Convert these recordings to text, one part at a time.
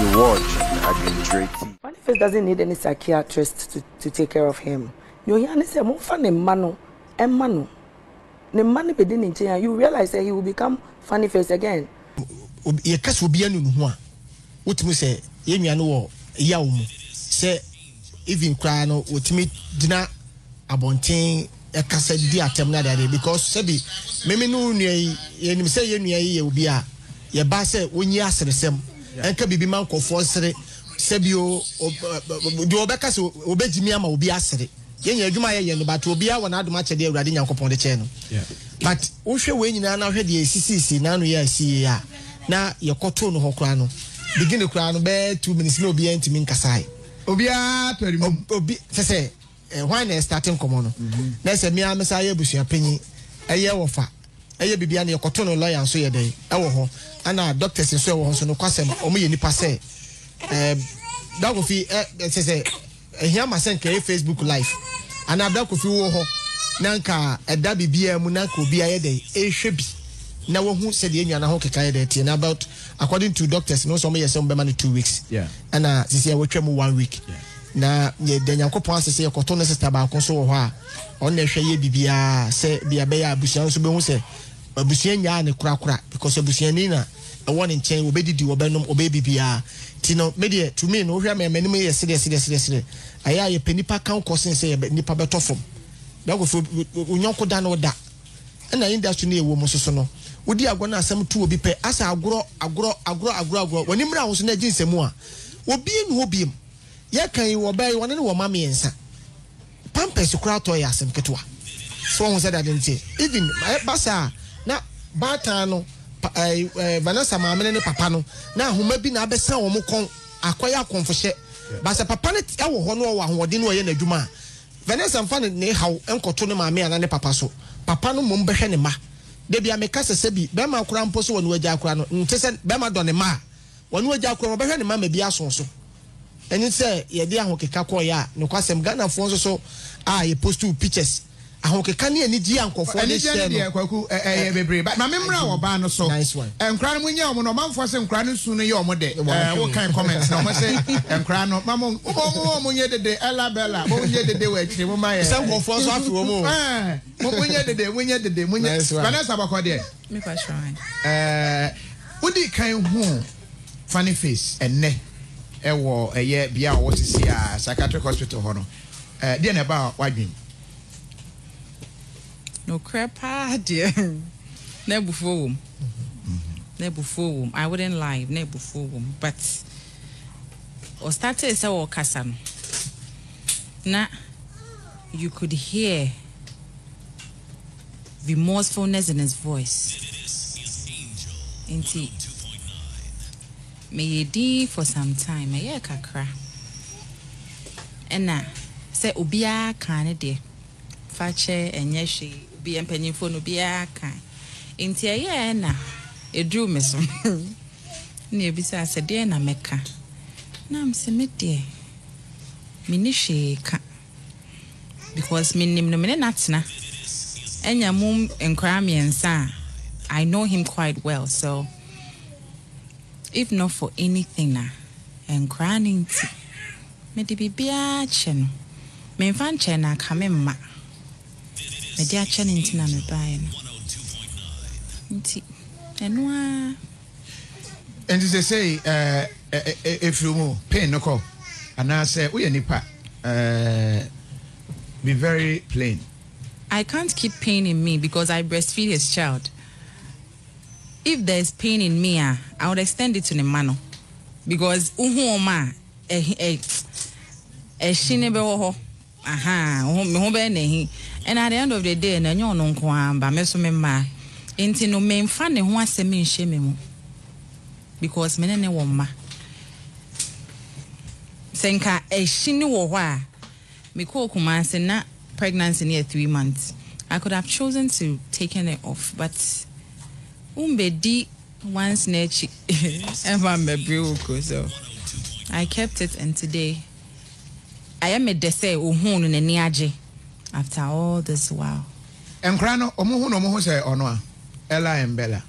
You watch Adventure TV. Boniface doesn't need any psychiatrist to, to take care of him. You hear me say, "Momfa ne mma no, ɛmma no." Ne mma no bɛdi ne nkyɛn a, you realize that he will become funny face again. Obi- yɛka sɛ obiara nu ne ho a wotumi sɛ yɛn nua no wɔ yaw mu sɛ even koraa no wotumi gyina abɔnten ɛkasa di atɛm na adeade because sɛbi mɛmi no nua yi yɛnim sɛ yɛn nua yi yɛ obi a yɛba sɛ wonyi aseresɛm ɛnka biribi ma nkɔfoɔ sere. Sɛbi o o- ɛ- deɛ ɔbɛka sɛ ɔbɛgyimi ama obi asere. Yɛn yɛ adwuma yɛ yɛ no but obiara wɔ n'adom akyɛdeɛ awurade nyankopɔn de kyɛn no. But wohwɛ wei nyinaa na wohwɛ deɛ ɛsisiisi n'ano yɛ asi yie a na yɛkɔtoo no hɔ koraa no begin koraa no bɛyɛ two minutes na obiara ntumi nkasae. Obiara pɛri mu. Ob- obi sɛ sɛ eh, hwan na ɛstarte nkɔmmɔ no? Na sɛ mmea mesa yɛ abusua panyin ɛyɛ wɔfa ɛyɛ biribia no yɛkɔto no lɔya nso yɛ dɛn ɛwɔ hɔ ana doctors nso ɛwɔ hɔ nso no kwasɛm ɔmo yɛ nipa sɛ dakofi sɛ sɛ ɛhia ma sɛ nka ɛyɛ facebook live. Ana dakofi wɔ hɔ na nka ɛda biribiara mu na nka obiara yɛ dɛn ɛrehwɛ bi. Na wahu sɛdeɛ nnuana ho keka yɛ dɛn tie. Na about according to doctors no nso ɔmo yɛ sɛ ɔmo bɛma no two weeks. Ɛna sisi a wɔtwa mu one week. Na yɛda nyankopɔn ase sɛ yɛkɔto no sista baako nso wɔ hɔ a ɔno na ɛhwɛ yɛ biribiaa sɛ bia bɛyɛ abusua nso bɛhu sɛ abusua nyaa ne korakora because abusuani na ɛwɔ ne nkyɛn wɔbɛdidi wɔbɛnom wɔbɛyɛ biribiaa nti no medeɛ to me no wohwɛ ma m'anim yɛ serɛ serɛ serɛ serɛ ɛyɛ a yɛpɛ nipa ka nkɔ sen sɛ yɛbɛ- nipa bɛtɔ fam. Dɛkofo onyɔnko da no da. Ɛna industry no yɛwɔ mu soso no wodi agorɔ no asɛm to obi pɛ. Asa agorɔ agorɔ agorɔ agorɔ agorɔ. Wɔne mmerɛ a wo so no agye nsɛmu a obie ne hɔ biem yɛka yi wɔ bɛyɛ wɔne ne wɔ ma mmiɛnsa. Pampers koraa tɔ yɛ asɛm ketewa. Sɛ wɔn sɛ dade ntie. Even basa a na baatan no ɛɛ ɛɛ vanessa maame ne papa no na ahoma bi na abɛsa wɔn kɔn akɔyɛ akɔnfohyɛ basa papa no ɛwɔ hɔ no ɔwɔ ahoɔden no ɔyɛ n'adwuma a vanessa nfa ne ne haw nkɔto ne maame ana ne papa so. Papa no mmom bɛhwɛ ne ma. Debi ameka sɛ sɛ bi bɛrima akora mpo so wɔ ne wagya akora no nte sɛ bɛrima dɔ ne ma a wɔ ne wagya akora wɔbɛhwɛ ne ma ma bi aso so. Ɛne sɛ yɛde ahokeka kɔɔyɛ a nokwasɛm ghanafoɔ nso so a yɛ post pictures ahokeka ne ani gye a nkɔfoɔ de anigye ne hyɛ deɛ no. kwaku ɛyɛ bebree. Ba maame mmra wɔ baa no so. Nice one. Ɛ, nkora no mu nyɛ ɔmo no ɔmanfoɔ sɛ nkora no su no yɛ ɔmo de. Wɔn Ɛ, ahwɛ wokan comment na ɔmo sɛ nkora no mama ɔmo ɔmo ɔmo nyɛ dede ɛla bɛla mo nyɛ dede wɔ akyire mo ma yɛ. Sɛ nkɔfoɔ nso afi wɔ mu o. Ɛɛ, mo mo nyɛ dede mo nyɛ dede mo nyɛ vanessa bɔkɔ deɛ? Ɛɛ wodi kan hu funny face ɛnɛ ɛwɔ ɛyɛ bea a wɔte si a psychiatric hospital hɔ no. Ɛɛ deɛ na ɛba wadwin abufuo wɔ mu. Na abufuo wɔ mu. I wouldn't lie na abufuo wɔ mu. But ɔstarted sɛ wɔkasa no you could hear remorsefulness in his voice. Nti meyɛ din for some time ɛyɛ kakra. Ɛna sɛ obiara ka ne deɛ fakyɛ ɛnyɛ hwee obiara mpanyinfoɔ no obiara ka. Nti ɛyɛ na eduru me so. Na ebisa sɛ deɛ na mɛka. Na msɛ me deɛ mene hwee ka. Because menim no mene natena. Ɛnya mu nkwaraa mmiɛnsa a i know him quite well so if not for anything a nkwaraa no nti mede biribiara kyɛ no. Memfa nkyɛn na aka me mma mede akyɛ no nti na mebaeɛ no nti ɛno ara nti sɛ sei ɛɛ ɛ- ɛ- efiri mu pain no kɔ anaasɛ woyɛ nipa be very plain I can't keep pain in me because I breastfeed his child. If there's pain in me, ah, I would extend it to the man. Because uhu oma eh eh eh shine be ho. Aha, me ho be na. And at the end of the day, na nyo no nko amba me so me ma. Enti no me mfa ne ho asɛm nhyɛ me mu. Because me ne ne wo ma. Sɛ nka ɛhyi ne wɔ hɔ a mekɔɔ kumase na pregnancy near three months i could have chosen to taken it off but umbedi once nechi ever mebriwoko so i kept it and today i am a dese ohun no n'ani agye after all this while. Nkora no ɔmo ho na ɔmo ho sɛ ɔno a ella and bella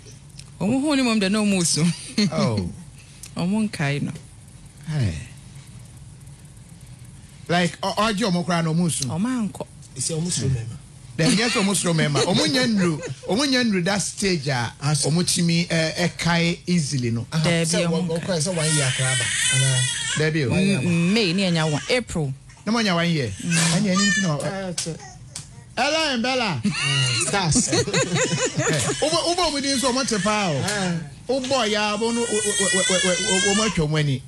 ɔmo hu ne mom de na ɔmo so oh. Ɔmo nkae no. Hey. like ɔgye ɔmo koraa na ɔmo nsu ɔma nkɔ. Ɛsɛ ɔmo soro mɛma dɛm nyɛ sɛ ɔmo soro mɛma ɔmo nya nnuro ɔmo nya nnuro that stage a ɔmo tumi ɛ ɛkae easily no. Sɛ ɔmo wɔ- nka. wɔkɔɛ sɛ wɔn yɛ akora aba anaa dɛbi o. Mm, may ne ɛnya one. April na mo nya wɔn yɛ ɛni ɛni ti na ɛla ɛn bɛla stars wobɔ wobɔ ɔmo di nso ɔmo te paa o. Wobɔ ya ɔmo no ɔmo atwa ɔmo ani.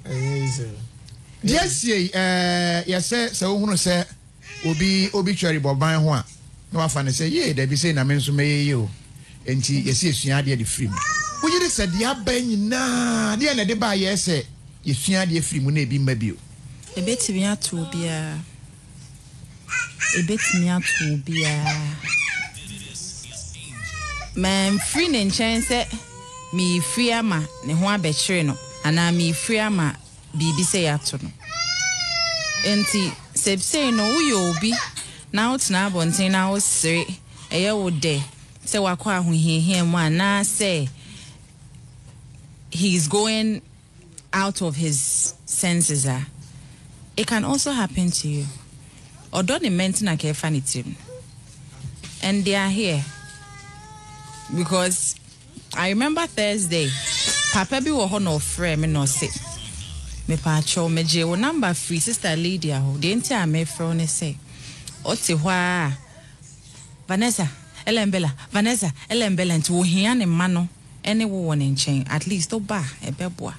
Deɛ sie ɛɛ yɛsɛ sɛ ohunu sɛ obi obi twɛre bɔban ho a na wafa ne sɛ yee dabi sɛ na me nso mɛyɛ yie o. Nti yɛsi esua adeɛ de firi mu. Woyere sɛ deɛ aba nyinaa deɛ na ɛde ba yɛ sɛ yɛsua adeɛ firi mu na ebi mma bio ɛbɛtumi ato obiara ɛbɛtumi ato obiara mamfiri ne nkyɛn sɛ meefiri ama ne ho abɛkyere no anaa meefiri ama biribi sɛ yɛato no. Nti sɛbsei no woyɛ obi na wotena abɔnten na wosere ɛyɛ wo dɛ sɛ wakɔ ahohiahia mu anaasɛ he is going out of his senses a it can also happen to you. Or the meant na kefa ne tirim. And they are here. Because I remember Thursday, Papa bi wɔ hɔ na ɔfrɛ me na ɔse, mepaakyɛw megye wo number free sister lady aho deɛ nti a mefrɛ ne sɛ ɔte hɔ a vanessa elembela vanessa elembela nti wohia ne mma no ne wo wɔ ne nkyɛn at least woba a ɛbɛboa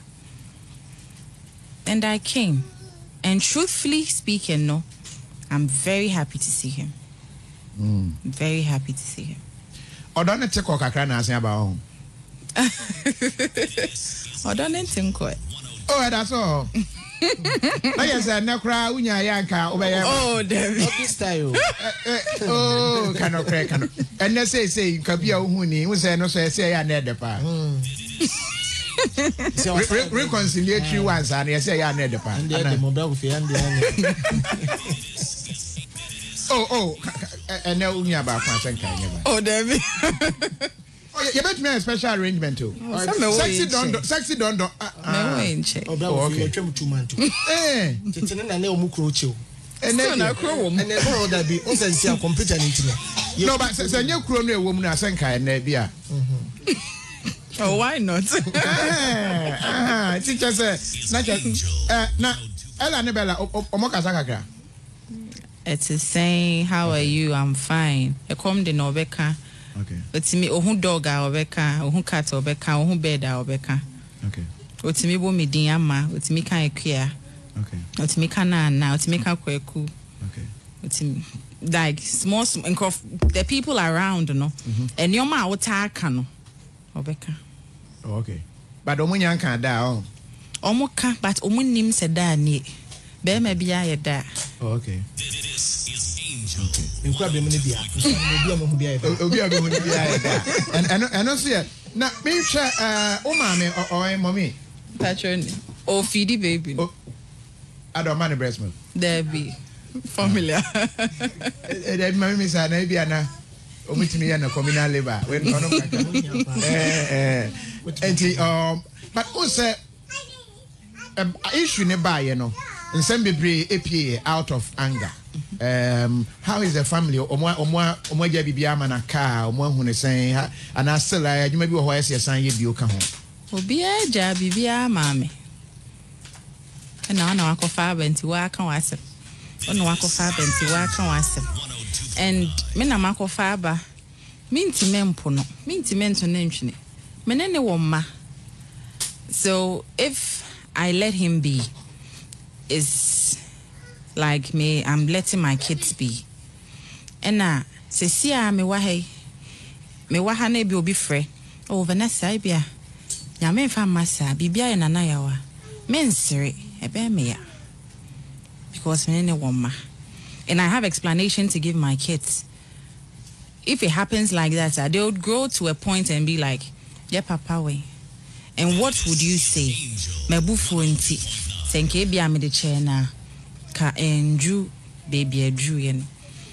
and I came. And truthfully speaking, no, I'm very happy to see him. Hmm. Very happy to see him. ɔdɔ ne te kɔ kakra na asen aba hɔ Ɔdɔ ne nti nkɔ. o ɛda so na yɛ sɛ nnɛ koraa wonya yɛ anka wobɛyɛ Oh, David. ɔbi style oh kano korɛ kano ɛnɛ seesei nka bi a wohu ni wo sɛ no so ɛsɛ ɛyɛ anɛ ɛdɛ paa sɛ Re- re- reconciliatory ones a no yɛsɛ ɛyɛ anɛ ɛdɛ paa ɛndeɛ de Ana- mɔbra wo fie ɛndeɛ oh oh ka- ka- ɛ- ɛnɛ wonya baako a sɛ nka ɛnyɛ ba Oh, David. Oh, yɛ- yɛbɛtumi ayɛ special arrangement o. Sɛ mɛwɔ sexy yi nkyɛn. dɔndɔ sexy dɔndɔ ah, ah. Mɛwɔ yi nkyɛn. ɔbra Oh, wo fie okay. yɛtwam two man to. Eh, tete ne na ne ɔmu kuro kyew. Ɛnɛ Still na deɛ- kuro wɔ mu. ɛnɛ ɛbɛrɛ wo dabi wo sɛ nsi a computer ne nti no no but sɛ sɛ nyɛ kuro no ɛwɔ mu no a sɛ nka ɛnɛ bi a Oh, why not? Eh, ti kyɛ sɛ na kyɛ ɛ na ɛla ne bɛla ɔ- ɔ- ɔmɔ kasa kakra It is saying, How are you? I'm fine. Ɛkɔm de na ɔbɛka. okay Otimi ohun dog a ɔbɛka, ohun cat a ɔbɛka, ohun bed a ɔbɛka. okay Otimi bɔ mi din ama, otimi ka ekua, okay otimi ka naana, otimi ka kwaku. okay Otimi like small, sm- nkurɔf the people around no. Mm-hmm. Eh, Nneɛma a wotaa aka no, ɔbɛka. oh, okay but ɔmo nya nka da ɔ Ɔmo ka but ɔmo nim sɛ daa nie. Bɛrima bi ayɛ daa. oh, okay nkura bɛmu no bia obi a mahu bia yɛ O- obi a bɛhu no bi ayɛ da Ɛn- ɛno ɛno nso yɛ na mehwɛ ɛɛ wo maame ɔ- ɔyɛ mɔmi Patron, ofidi baby. Oh. adɔma ne breast milk There be familiar. ɛdɛ mami mi sa na ebi ana ɔmo tumi yɛ no communal labour wɛn ɔno kakra ɛɛ ɛɛ nti um, but o sɛ ɛm issue ne baayɛ no nsɛm bebree epie yɛ out of anger. Um, how is the family? Ɔmo ɔmo ɔmo agya bibi ama na kaa ɔmo ahu ne sɛn ha anaa still a adwuma bi wɔ hɔ ɛsɛ ɛsan yɛ bio ka ho? Obiara gya biribiara maame. Ɛna ɔna wakɔfa aba nti waka w'asɛm. Ɔna wakɔfa aba nti waka w'asɛm and me na makɔfa aba. Mentimi mpo no mentimi nto ne ntwene. Me ne ne so if i let him be is like me i'm letting my kids be. Ɛna sɛsi a mewɔ ha yi mewɔ ha na bi obi frɛ oh vanessa ebia nyame mfa mma saa biribi ayɛ nana yawa mensere ɛbɛyɛ meya because mene ne wɔ mma and i have explanation to give my kids. If it happens like that uh, they would grow to a point and be like yeah papa way and what would you say? Mabufuo nti. Sɛ nka ebi a mede kyɛɛ no a ka baabi aduruyɛ no.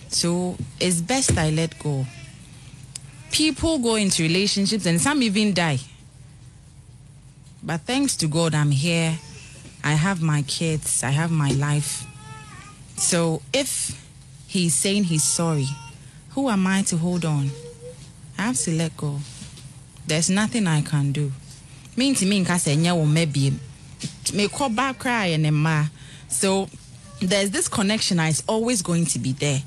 So it's best i let go people go into relationships and some even die. But thanks to God, I'm here. I have my kids, I have my life. So if he's saying he's sorry, who am I to hold on? I have to let go. There's nothing I can do. Me to me nka sɛ nyɛ wo mma biem. Mekɔ ba koraa yɛ ne. So there's this connection that is always going to be there.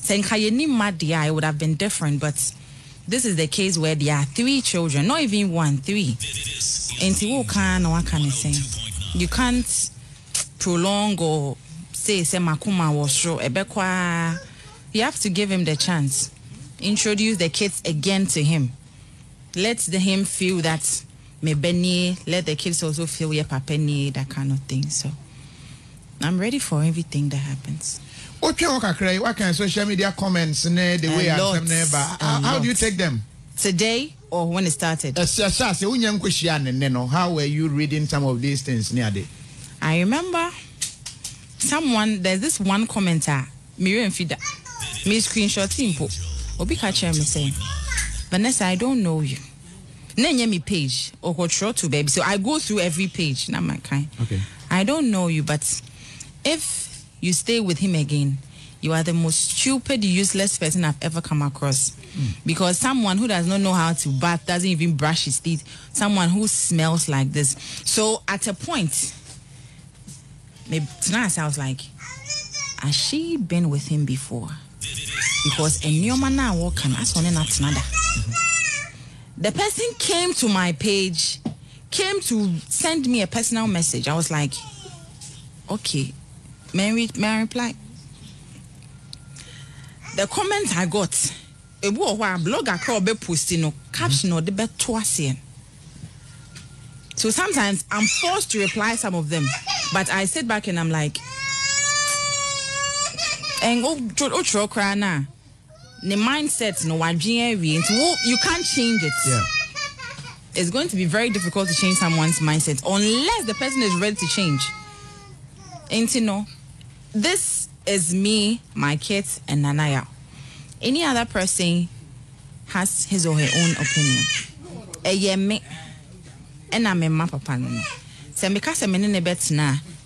Sɛ nka yɛ ni mma deɛ a, it would have been different, but this is the case where there are three children, not even one, three. Waka ne sɛn. You can't prolong or say sɛ makoma wɔ soro ɛbɛkɔ eh, a. You have to give him the chance. Introduce the kids again to him. Let the, him feel that me Benny, let the kids also feel yeah papa ni, that kind of thing. So I'm ready for everything that happens. wotwe ho kakra yi waka social media comments ne the way A asɛm lot. ne how, how do you take them Today or when it started? Eh, ne how were you reading some of these things near I remember someone there's this one commenter Miriam Fida. Me screenshot mpo obi ka kyerɛ me sɛ Vanessa I don't know you. Na nyɛ me page ɔkɔtwerɛ to baby. So I go through every page. Na my kind. Okay. I don't know you but if you stay with him again you are the most stupid useless person I've ever come across. Hmm. Because someone who does not know how to bath doesn't even brush his teeth someone who smells like this. So at a point maybe tonight I was like, has she been with him before? Because a new man now walking, that's on not nada. The person came to my page, came to send me a personal message. I was like, okay, may I, may I reply? The comment I got, a blogger called be posting no caption or the bet so sometimes I'm forced to reply some of them, but I sit back and I'm like, and go to cry now. The mindset no wadwin awie nti you can't change it. yeah It's going to be very difficult to change someone's mindset unless the person is ready to change. And you know, this is me, my kids, and Nanaya. Any other person has his or her own opinion. Ɛyɛ me ɛna me mma papa no. Sɛ meka sɛ me ne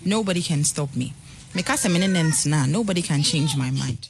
nobody can stop me. Meka sɛ me ne ntena nobody can change my mind.